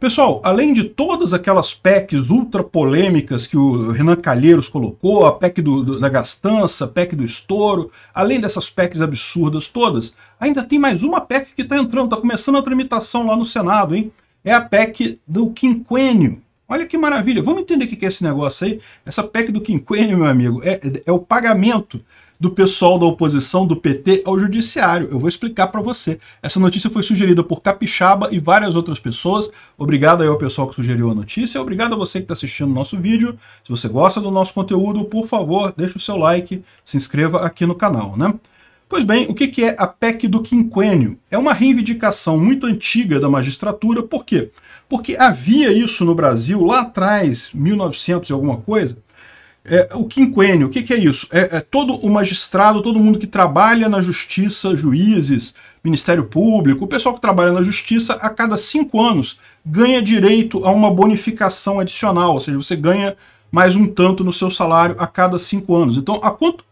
Pessoal, além de todas aquelas PECs ultra polêmicas que o Renan Calheiros colocou, a PEC do, do, da gastança, a PEC do estouro, além dessas PECs absurdas todas, ainda tem mais uma PEC que está entrando, está começando a tramitação lá no Senado, hein? É a PEC do quinquênio. Olha que maravilha, vamos entender o que é esse negócio aí? Essa PEC do quinquênio, meu amigo, é, é o pagamento do pessoal da oposição do PT ao judiciário. Eu vou explicar para você. Essa notícia foi sugerida por Capixaba e várias outras pessoas. Obrigado aí ao pessoal que sugeriu a notícia. Obrigado a você que está assistindo o nosso vídeo. Se você gosta do nosso conteúdo, por favor, deixe o seu like, se inscreva aqui no canal, né? Pois bem, o que é a PEC do quinquênio? É uma reivindicação muito antiga da magistratura, por quê? Porque havia isso no Brasil lá atrás, 1900 e alguma coisa, é, o quinquênio, o que, que é isso? É, é, todo o magistrado, todo mundo que trabalha na justiça, juízes, Ministério Público, o pessoal que trabalha na justiça, a cada cinco anos ganha direito a uma bonificação adicional, ou seja, você ganha mais um tanto no seu salário a cada cinco anos. Então, quanto,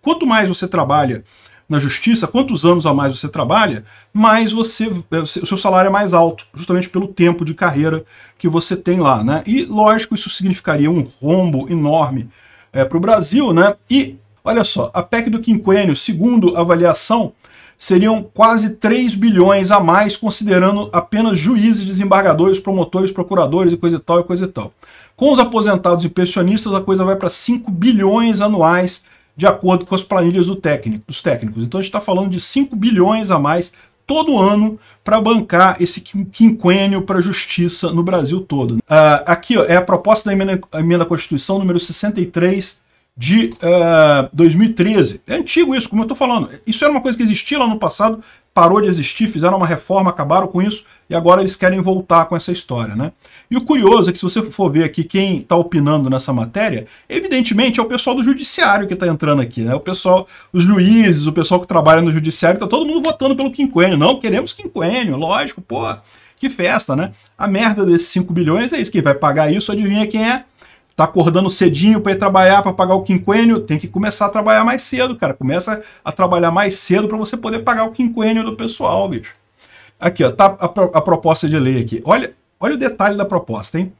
quanto mais você trabalha na justiça, quantos anos a mais você trabalha, mais você, é, o seu salário é mais alto, justamente pelo tempo de carreira que você tem lá. Né? E, lógico, isso significaria um rombo enorme é, para o Brasil. Né? E, olha só, a PEC do quinquênio, segundo avaliação, seriam quase 3 bilhões a mais, considerando apenas juízes, desembargadores, promotores, procuradores e coisa e tal e coisa e tal. Com os aposentados e pensionistas, a coisa vai para 5 bilhões anuais de acordo com as planilhas do técnico, dos técnicos. Então a gente está falando de 5 bilhões a mais todo ano para bancar esse quinquênio para a justiça no Brasil todo. Uh, aqui ó, é a proposta da emenda, emenda à Constituição número 63 de uh, 2013. É antigo isso, como eu estou falando. Isso era uma coisa que existia lá no passado, parou de existir, fizeram uma reforma, acabaram com isso, e agora eles querem voltar com essa história. Né? E o curioso é que se você for ver aqui quem está opinando nessa matéria, evidentemente é o pessoal do judiciário que está entrando aqui, né? O pessoal, os juízes, o pessoal que trabalha no judiciário, está todo mundo votando pelo quinquênio. Não, queremos quinquênio, lógico, pô, que festa, né? A merda desses 5 bilhões é isso, quem vai pagar isso, adivinha quem é? Tá acordando cedinho para ir trabalhar, para pagar o quinquênio, tem que começar a trabalhar mais cedo, cara. Começa a trabalhar mais cedo para você poder pagar o quinquênio do pessoal, bicho. Aqui, ó, tá a, a, proposta de lei aqui. Olha, olha o detalhe da proposta, hein?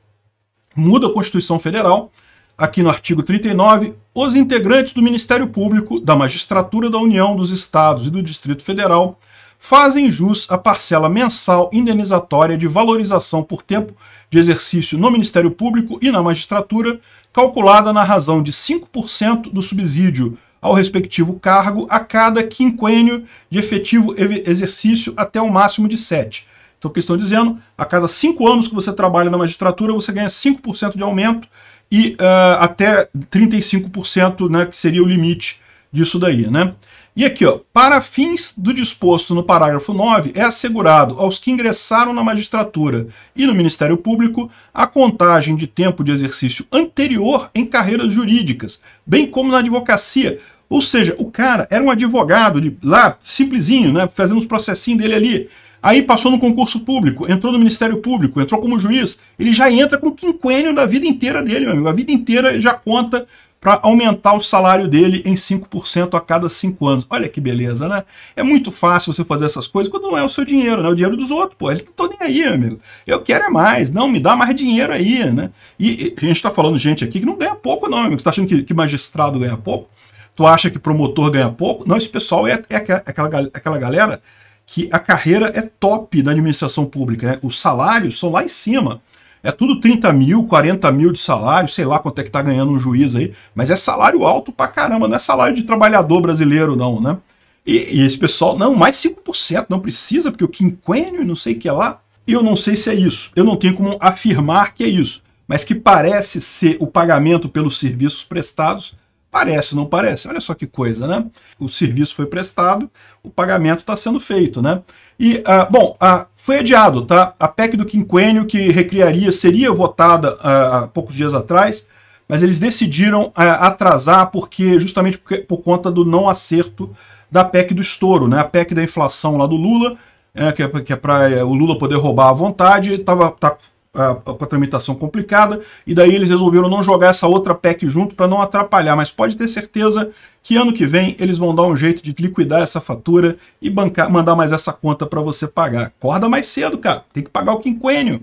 Muda a Constituição Federal, aqui no artigo 39, os integrantes do Ministério Público, da Magistratura da União, dos Estados e do Distrito Federal fazem jus à parcela mensal indenizatória de valorização por tempo de exercício no Ministério Público e na magistratura, calculada na razão de 5% do subsídio ao respectivo cargo a cada quinquênio de efetivo exercício até o um máximo de 7. Então, o que estão dizendo, a cada 5 anos que você trabalha na magistratura, você ganha 5% de aumento e uh, até 35%, né, que seria o limite disso daí, né? E aqui, ó, para fins do disposto no parágrafo 9, é assegurado aos que ingressaram na magistratura e no Ministério Público a contagem de tempo de exercício anterior em carreiras jurídicas, bem como na advocacia. Ou seja, o cara era um advogado de lá, simplesinho, né, fazendo os processinhos dele ali. Aí passou no concurso público, entrou no Ministério Público, entrou como juiz, ele já entra com o quinquênio da vida inteira dele, meu amigo. A vida inteira já conta para aumentar o salário dele em 5% a cada 5 anos. Olha que beleza, né? É muito fácil você fazer essas coisas quando não é o seu dinheiro, né? O dinheiro dos outros, pô. Eles não estão nem aí, amigo. Eu quero é mais. Não, me dá mais dinheiro aí, né? E, e a gente está falando gente aqui que não ganha pouco, não, amigo. Você está achando que, que, magistrado ganha pouco? Tu acha que promotor ganha pouco? Não, esse pessoal é, é aquela, aquela galera que a carreira é top na administração pública, né? Os salários são lá em cima. É tudo 30 mil, 40 mil de salário, sei lá quanto é que tá ganhando um juiz aí, mas é salário alto pra caramba, não é salário de trabalhador brasileiro, não, né? E, e esse pessoal, não, mais 5%, não precisa, porque o quinquênio e não sei o que lá. Eu não sei se é isso, eu não tenho como afirmar que é isso, mas que parece ser o pagamento pelos serviços prestados Parece, não parece? Olha só que coisa, né? O serviço foi prestado, o pagamento está sendo feito, né? E, uh, bom, uh, foi adiado, tá? A PEC do quinquênio que recriaria seria votada uh, há poucos dias atrás, mas eles decidiram atrasar porque justamente por, por, conta do não acerto da PEC do estouro, né? A PEC da inflação lá do Lula, é, que é, é para é, o Lula poder roubar à vontade, estava tá a tramitação complicada, e daí eles resolveram não jogar essa outra PEC junto para não atrapalhar, mas pode ter certeza que ano que vem eles vão dar um jeito de liquidar essa fatura e bancar, mandar mais essa conta para você pagar. Acorda mais cedo, cara, tem que pagar o quinquênio.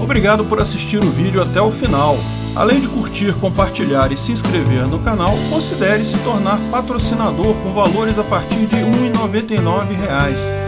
Obrigado por assistir o vídeo até o final. Além de curtir, compartilhar e se inscrever no canal, considere se tornar patrocinador com valores a partir de R$ 1,99